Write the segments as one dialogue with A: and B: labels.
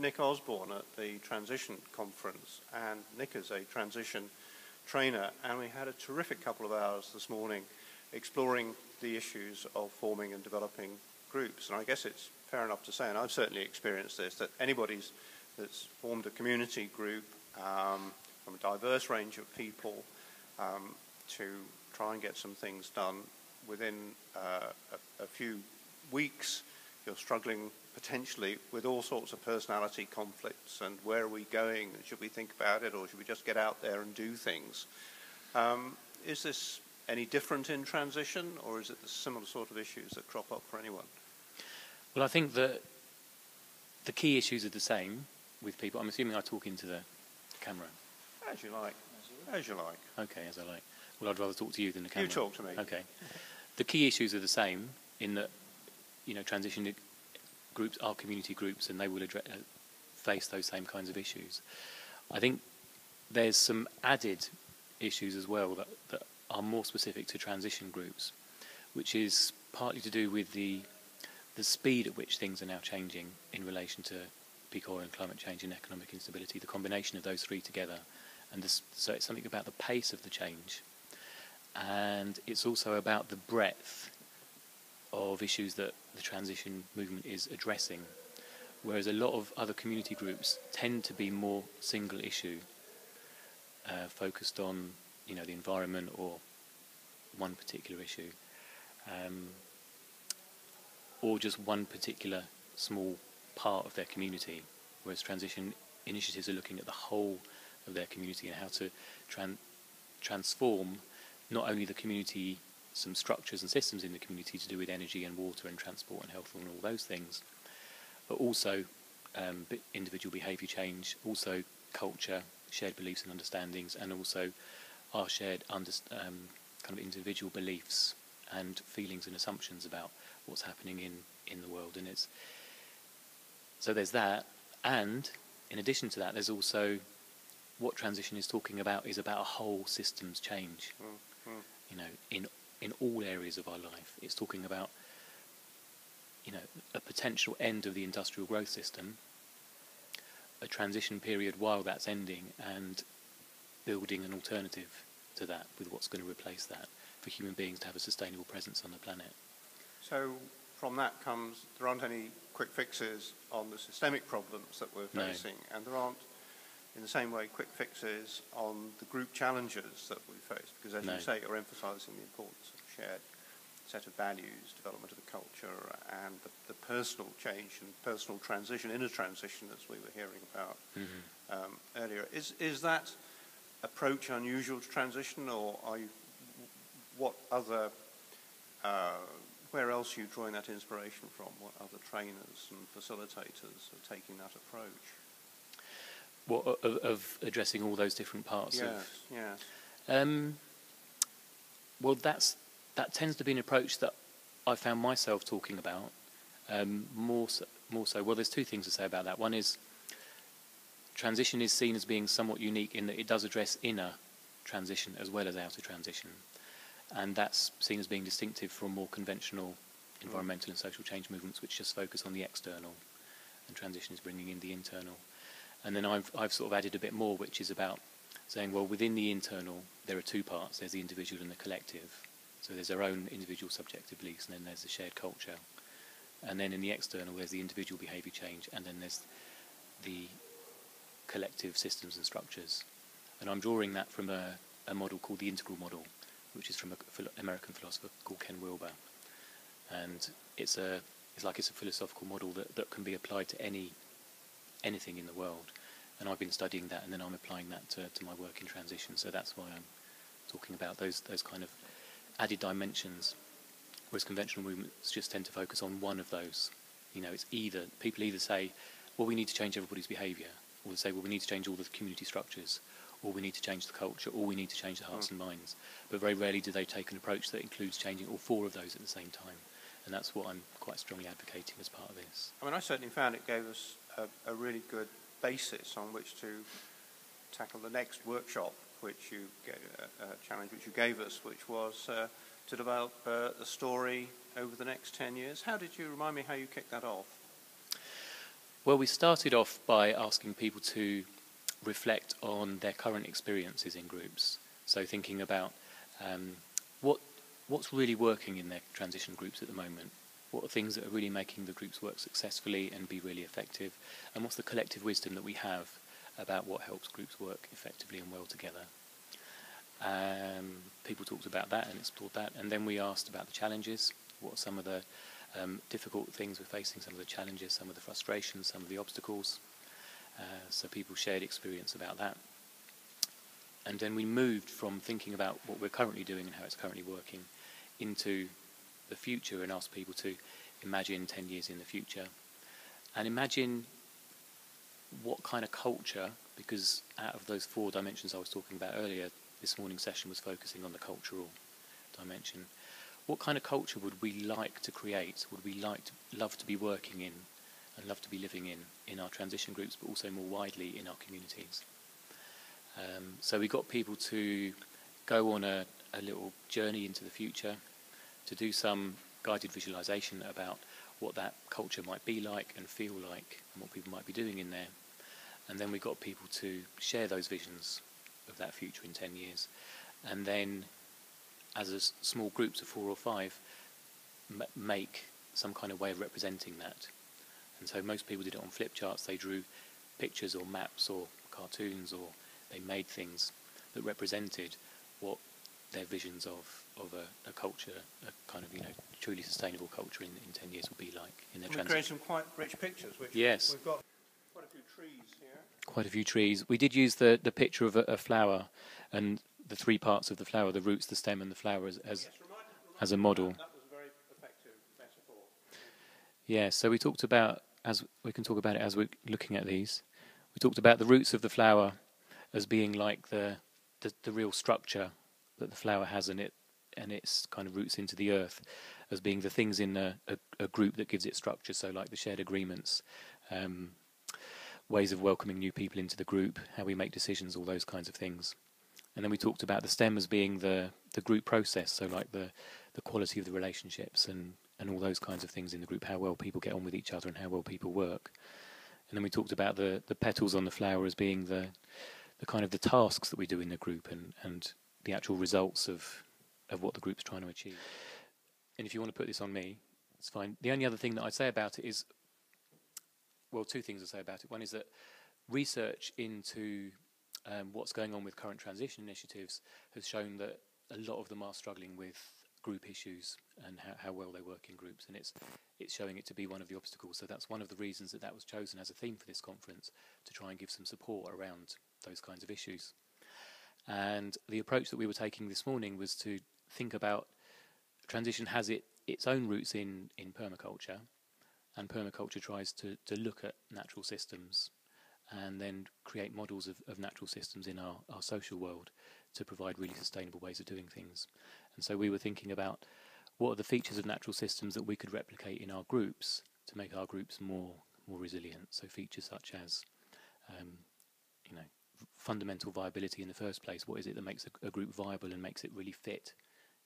A: Nick Osborne at the Transition Conference, and Nick is a transition trainer, and we had a terrific couple of hours this morning exploring the issues of forming and developing groups. And I guess it's fair enough to say, and I've certainly experienced this, that anybody's that's formed a community group um, from a diverse range of people um, to try and get some things done within uh, a, a few weeks. You're struggling potentially with all sorts of personality conflicts and where are we going? Should we think about it or should we just get out there and do things? Um, is this any different in transition or is it the similar sort of issues that crop up for anyone?
B: Well, I think that the key issues are the same with people. I'm assuming I talk into the camera.
A: As you like. As you like.
B: Okay, as I like. Well, I'd rather talk to you than the camera.
A: You talk to me.
B: Okay. The key issues are the same in that, you know, transition groups are community groups and they will address, uh, face those same kinds of issues. I think there's some added issues as well that, that are more specific to transition groups, which is partly to do with the the speed at which things are now changing in relation to peak oil and climate change and economic instability, the combination of those three together. And this, so it's something about the pace of the change. And it's also about the breadth of issues that the transition movement is addressing, whereas a lot of other community groups tend to be more single issue, uh, focused on you know the environment or one particular issue, um, or just one particular small part of their community, whereas transition initiatives are looking at the whole of their community and how to tran- transform not only the community some structures and systems in the community to do with energy and water and transport and health and all those things, but also um, individual behaviour change, also culture, shared beliefs and understandings, and also our shared um, kind of individual beliefs and feelings and assumptions about what's happening in, in the world. And it's so there's that, and in addition to that, there's also what transition is talking about is about a whole systems change. Mm-hmm. You know, in in all areas of our life. It's talking about, you know, a potential end of the industrial growth system, a transition period while that's ending, and building an alternative to that with what's going to replace that for human beings to have a sustainable presence on the planet.
A: So, from that comes there aren't any quick fixes on the systemic problems that we're facing, no. and there aren't in the same way quick fixes on the group challenges that we face, because as no. you say, you're emphasising the importance of a shared set of values, development of the culture, and the, the, personal change and personal transition, inner transition, as we were hearing about mm-hmm. um, earlier. Is is that approach unusual to transition, or are you? What other? Uh, where else are you drawing that inspiration from? What other trainers and facilitators are taking that approach?
B: What, of, of, addressing all those different parts
A: yes,
B: of
A: yes.
B: Um, well that's that tends to be an approach that I found myself talking about um, more so, more so well there's two things to say about that one is transition is seen as being somewhat unique in that it does address inner transition as well as outer transition and that's seen as being distinctive from more conventional environmental mm. and social change movements which just focus on the external and transition is bringing in the internal and then I've, I've sort of added a bit more, which is about saying, well, within the internal, there are two parts. There's the individual and the collective. So there's our own individual subjective beliefs, and then there's the shared culture. And then in the external, there's the individual behaviour change, and then there's the collective systems and structures. And I'm drawing that from a, a model called the integral model, which is from an American philosopher called Ken Wilber. And it's a it's like it's a philosophical model that, that can be applied to any anything in the world. And I've been studying that, and then I'm applying that to, to my work in transition. So that's why I'm talking about those those kind of added dimensions. Whereas conventional movements just tend to focus on one of those. You know, it's either people either say, well, we need to change everybody's behaviour, or they say, well, we need to change all the community structures, or we need to change the culture, or we need to change the hearts mm. and minds. But very rarely do they take an approach that includes changing all four of those at the same time. And that's what I'm quite strongly advocating as part of this.
A: I mean, I certainly found it gave us a, a really good basis on which to tackle the next workshop, which you gave, uh, uh, challenge which you gave us, which was uh, to develop uh, a story over the next 10 years. How did you remind me how you kicked that off?
B: Well, we started off by asking people to reflect on their current experiences in groups. So thinking about um, what what's really working in their transition groups at the moment. What are things that are really making the groups work successfully and be really effective? And what's the collective wisdom that we have about what helps groups work effectively and well together? Um, people talked about that and explored that. And then we asked about the challenges. What are some of the um, difficult things we're facing, some of the challenges, some of the frustrations, some of the obstacles? Uh, so people shared experience about that. And then we moved from thinking about what we're currently doing and how it's currently working into the future and ask people to imagine 10 years in the future and imagine what kind of culture, because out of those four dimensions I was talking about earlier, this morning's session was focusing on the cultural dimension. What kind of culture would we like to create? Would we like to love to be working in and love to be living in in our transition groups, but also more widely in our communities? Um, so we got people to go on a, a little journey into the future, to do some guided visualization about what that culture might be like and feel like, and what people might be doing in there. And then we got people to share those visions of that future in 10 years. And then, as a small groups of four or five, make some kind of way of representing that. And so most people did it on flip charts. They drew pictures or maps or cartoons or they made things that represented what their visions of, of a, a culture, a kind of you know truly sustainable culture in, in 10 years will be like in their
A: We created some quite rich pictures, which
B: Yes.
A: we've got quite a few trees here.
B: quite a few trees. We did use the, the picture of a, a flower and the three parts of the flower, the roots, the stem, and the flower as, as,
A: Yes, remind, remind
B: as a model.
A: That. that was a very effective metaphor.
B: Yeah, so we talked about, as we can talk about it as we're looking at these, we talked about the roots of the flower as being like the, the, the real structure that the flower has in it and its kind of roots into the earth as being the things in a, a, a group that gives it structure, so like the shared agreements, um, ways of welcoming new people into the group, how we make decisions, all those kinds of things. And then we talked about the stem as being the, the group process, so like the, the quality of the relationships and, and all those kinds of things in the group, how well people get on with each other and how well people work. And then we talked about the, the petals on the flower as being the, the kind of the tasks that we do in the group and, and the actual results of, of what the group's trying to achieve. And if you want to put this on me, it's fine. The only other thing that I'd say about it is, well, two things I'd say about it. One is that research into um, what's going on with current transition initiatives has shown that a lot of them are struggling with group issues and how, how well they work in groups, and it's it's showing it to be one of the obstacles. So that's one of the reasons that that was chosen as a theme for this conference to try and give some support around those kinds of issues. And the approach that we were taking this morning was to think about transition has it its own roots in in permaculture, and permaculture tries to to look at natural systems and then create models of, of natural systems in our, our social world to provide really sustainable ways of doing things. And so we were thinking about what are the features of natural systems that we could replicate in our groups to make our groups more more resilient. So features such as um, you know fundamental viability in the first place. What is it that makes a, a group viable and makes it really fit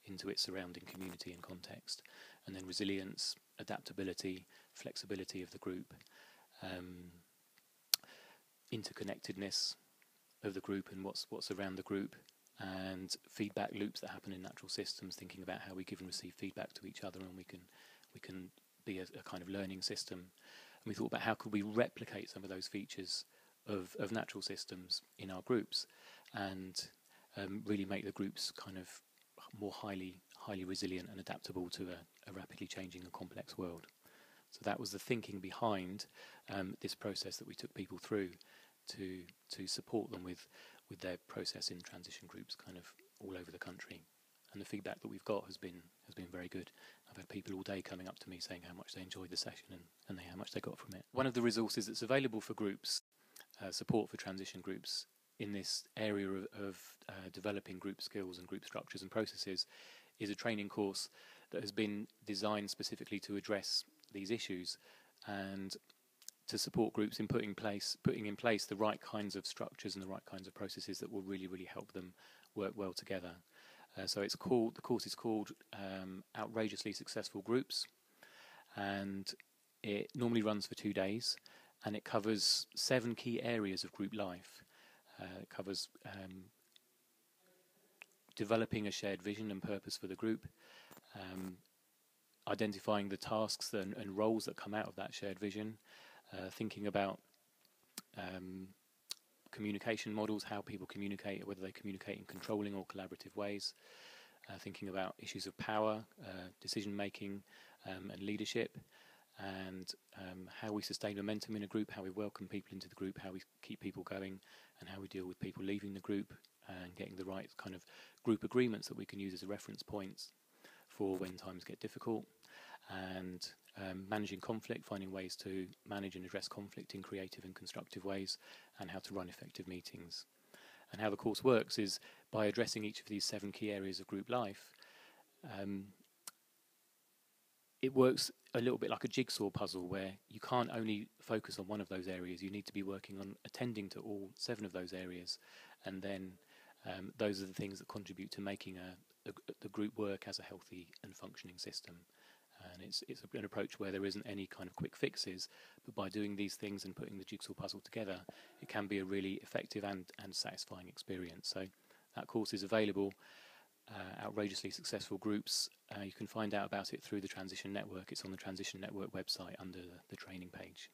B: into its surrounding community and context? And then resilience, adaptability, flexibility of the group. Um, interconnectedness of the group and what's what's around the group and feedback loops that happen in natural systems thinking about how we give and receive feedback to each other and we can we can be a, a kind of learning system and we thought about how could we replicate some of those features of, of natural systems in our groups and um, really make the groups kind of more highly highly resilient and adaptable to a, a rapidly changing and complex world so that was the thinking behind um, this process that we took people through to to support them with with their process in transition groups, kind of all over the country. And the feedback that we've got has been has been very good. I've had people all day coming up to me saying how much they enjoyed the session and, and they, how much they got from it. One of the resources that's available for groups, uh, support for transition groups in this area of, of uh, developing group skills and group structures and processes, is a training course that has been designed specifically to address these issues and to support groups in putting place putting in place the right kinds of structures and the right kinds of processes that will really really help them work well together. Uh, so it's called the course is called um, outrageously successful groups, and it normally runs for two days, and it covers seven key areas of group life. Uh, it covers um, developing a shared vision and purpose for the group, um, identifying the tasks and, and, roles that come out of that shared vision, uh, thinking about um, communication models, how people communicate, whether they communicate in controlling or collaborative ways, uh, thinking about issues of power, uh, decision making, um, and leadership, and um, how we sustain momentum in a group, how we welcome people into the group, how we keep people going, and how we deal with people leaving the group and getting the right kind of group agreements that we can use as reference points for when times get difficult, and um, managing conflict, finding ways to manage and address conflict in creative and constructive ways, and how to run effective meetings. And how the course works is by addressing each of these seven key areas of group life. Um, it works a little bit like a jigsaw puzzle where you can't only focus on one of those areas, you need to be working on attending to all seven of those areas, and then um, those are the things that contribute to making a, a, the group work as a healthy and functioning system. And it's it's an approach where there isn't any kind of quick fixes, but by doing these things and putting the jigsaw puzzle together, it can be a really effective and, and satisfying experience. So that course is available. Uh, outrageously successful groups. Uh, you can find out about it through the Transition Network. It's on the Transition Network website under the, the training page.